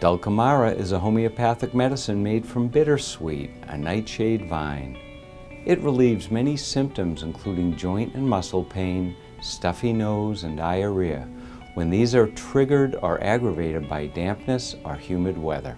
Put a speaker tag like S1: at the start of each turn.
S1: Dulcamara is a homeopathic medicine made from bittersweet, a nightshade vine. It relieves many symptoms including joint and muscle pain, stuffy nose, and diarrhea when these are triggered or aggravated by dampness or humid weather.